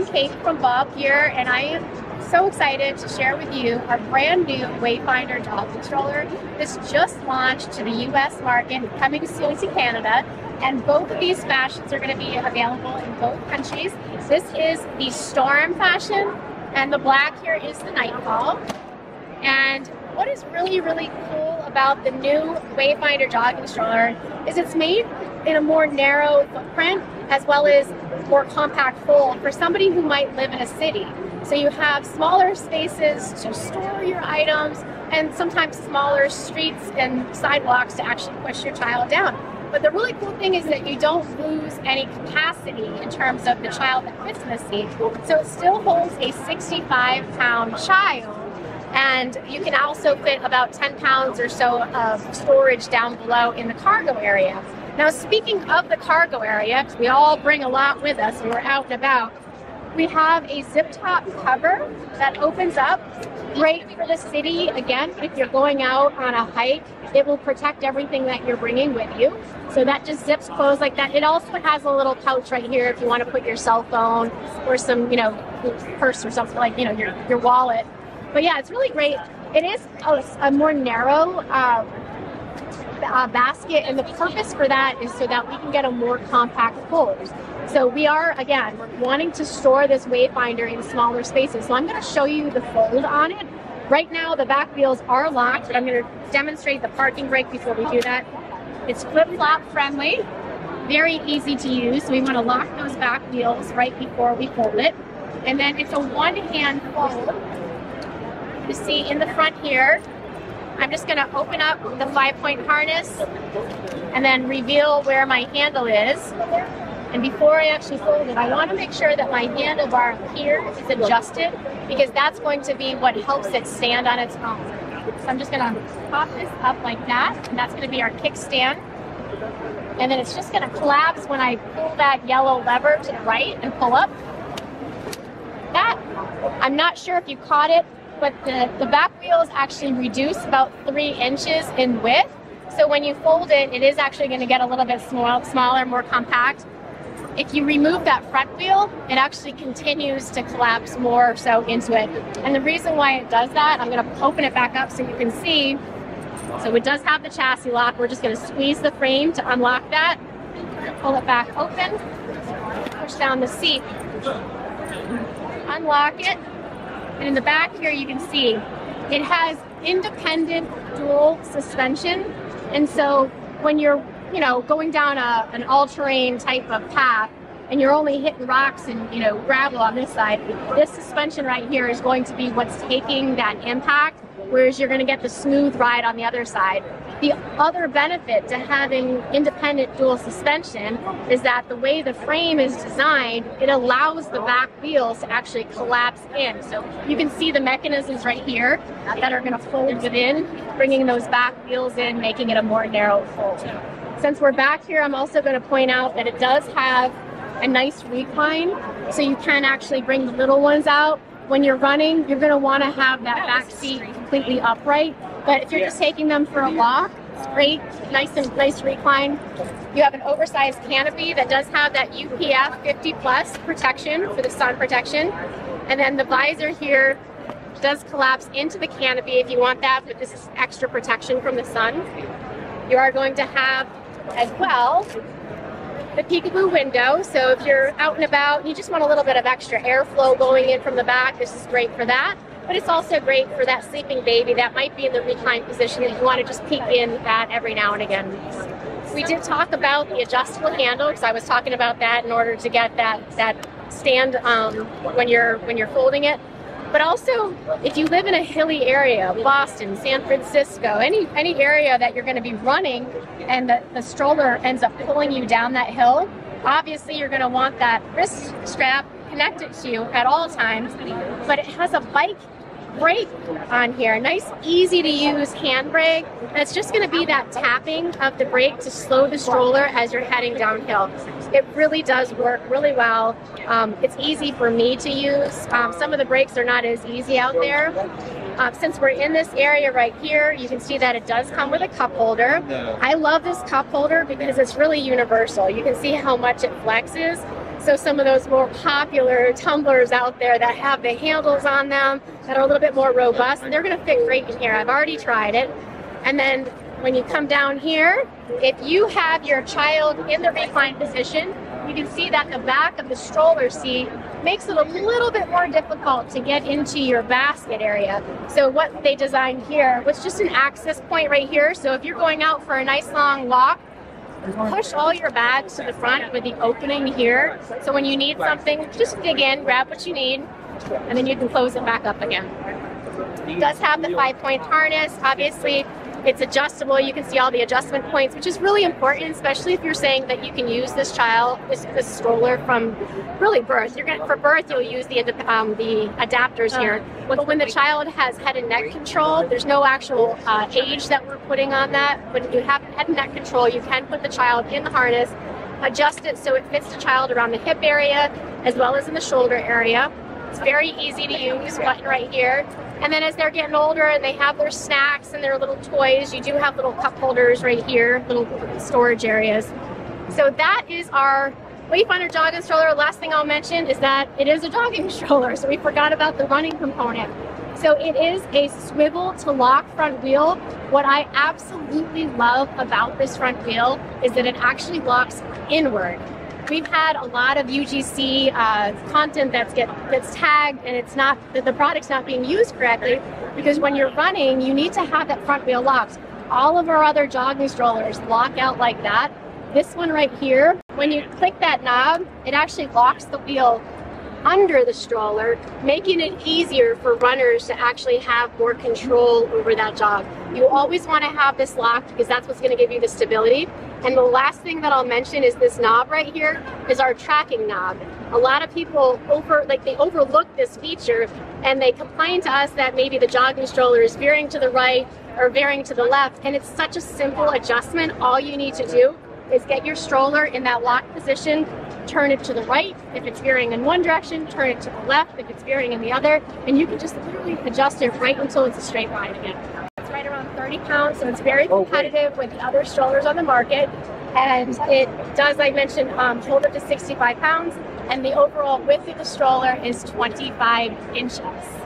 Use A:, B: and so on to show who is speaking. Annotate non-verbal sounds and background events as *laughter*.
A: I'm Kate from Bob here, and I am so excited to share with you our brand new Wayfinder dog stroller. This just launched to the US market, coming soon to Canada, and both of these fashions are going to be available in both countries. This is the Storm fashion, and the black here is the Nightfall. And what is really, really cool about the new Wayfinder jogging stroller is it's made in a more narrow footprint as well as more compact fold for somebody who might live in a city. So you have smaller spaces to store your items and sometimes smaller streets and sidewalks to actually push your child down. But the really cool thing is that you don't lose any capacity in terms of the child that fits in the seat. So it still holds a 65 pound child and you can also fit about 10 pounds or so of storage down below in the cargo area. Now, speaking of the cargo area, we all bring a lot with us when we're out and about, we have a zip top cover that opens up, great for the city. Again, if you're going out on a hike, it will protect everything that you're bringing with you. So that just zips closed like that. It also has a little pouch right here if you want to put your cell phone or some, you know, purse or something like, you know, your, your wallet. But yeah, it's really great. It is a, a more narrow uh, uh, basket, and the purpose for that is so that we can get a more compact fold. So we are, again, we're wanting to store this Wayfinder in smaller spaces. So I'm going to show you the fold on it. Right now, the back wheels are locked, but I'm going to demonstrate the parking brake before we do that. It's flip-flop friendly, very easy to use. We want to lock those back wheels right before we fold it. And then it's a one-hand fold see in the front here, I'm just gonna open up the five point harness and then reveal where my handle is. And before I actually fold it, I wanna make sure that my handlebar here is adjusted because that's going to be what helps it stand on its own. So I'm just gonna pop this up like that, and that's gonna be our kickstand. And then it's just gonna collapse when I pull that yellow lever to the right and pull up. That, I'm not sure if you caught it, but the, the back wheels actually reduce about three inches in width. So when you fold it, it is actually going to get a little bit small, smaller, more compact. If you remove that front wheel, it actually continues to collapse more so into it. And the reason why it does that, I'm going to open it back up so you can see. So it does have the chassis lock. We're just going to squeeze the frame to unlock that. Pull it back open. Push down the seat. Unlock it and in the back here, you can see it has independent dual suspension. And so when you're, you know, going down a, an all-terrain type of path, and you're only hitting rocks and you know gravel on this side, this suspension right here is going to be what's taking that impact, whereas you're going to get the smooth ride on the other side. The other benefit to having independent dual suspension is that the way the frame is designed, it allows the back wheels to actually collapse in. So you can see the mechanisms right here that are going to fold within, bringing those back wheels in, making it a more narrow fold. Since we're back here, I'm also going to point out that it does have a nice recline, so you can actually bring the little ones out. When you're running, you're going to want to have that back seat completely upright but if you're just taking them for a walk, it's great, nice and nice recline. You have an oversized canopy that does have that UPF 50 plus protection for the sun protection. And then the visor here does collapse into the canopy if you want that, but this is extra protection from the sun. You are going to have as well the peekaboo window. So if you're out and about, and you just want a little bit of extra airflow going in from the back, this is great for that but it's also great for that sleeping baby that might be in the reclined position that you want to just peek in at every now and again. We did talk about the adjustable handle because I was talking about that in order to get that that stand um, when you're when you're folding it. But also, if you live in a hilly area, Boston, San Francisco, any any area that you're going to be running, and the, the stroller ends up pulling you down that hill, obviously you're going to want that wrist strap connected to you at all times. But it has a bike brake on here. Nice, easy to use hand brake. That's just going to be that tapping of the brake to slow the stroller as you're heading downhill. It really does work really well. Um, it's easy for me to use. Um, some of the brakes are not as easy out there. Uh, since we're in this area right here, you can see that it does come with a cup holder. I love this cup holder because it's really universal. You can see how much it flexes So some of those more popular tumblers out there that have the handles on them that are a little bit more robust, they're going to fit great in here. I've already tried it. And then when you come down here, if you have your child in the reclined position, you can see that the back of the stroller seat makes it a little bit more difficult to get into your basket area. So what they designed here was just an access point right here. So if you're going out for a nice long walk, push all your bags to the front with the opening here. So when you need something, just dig in, grab what you need, and then you can close it back up again. It does have the five point harness. Obviously, it's adjustable. You can see all the adjustment points, which is really important, especially if you're saying that you can use this child, this, this stroller from really birth. You're gonna for birth, you'll use the um, the adapters here. But when the child has head and neck control, there's no actual uh, age that we're putting on that. When you have head and neck control, you can put the child in the harness, adjust it so it fits the child around the hip area as well as in the shoulder area. It's very easy to use, button right here. And then as they're getting older and they have their snacks and their little toys, you do have little cup holders right here, little storage areas. So that is our Wayfinder jogging stroller. Last thing I'll mention is that it is a jogging *laughs* stroller, so we forgot about the running component. So it is a swivel to lock front wheel. What I absolutely love about this front wheel is that it actually locks inward. We've had a lot of UGC uh, content that's get that's tagged and it's not that the product's not being used correctly because when you're running, you need to have that front wheel locked. All of our other jogging strollers lock out like that. This one right here, when you click that knob, it actually locks the wheel under the stroller, making it easier for runners to actually have more control over that jog. You always want to have this locked because that's what's going to give you the stability. And the last thing that I'll mention is this knob right here is our tracking knob. A lot of people over like they overlook this feature and they complain to us that maybe the jogging stroller is veering to the right or veering to the left and it's such a simple adjustment. All you need to do is get your stroller in that locked position, turn it to the right if it's veering in one direction, turn it to the left if it's veering in the other, and you can just literally adjust it right until it's a straight line again. It's right around 30 pounds, so it's very competitive with the other strollers on the market. And it does, like I mentioned, um, hold up to 65 pounds, and the overall width of the stroller is 25 inches.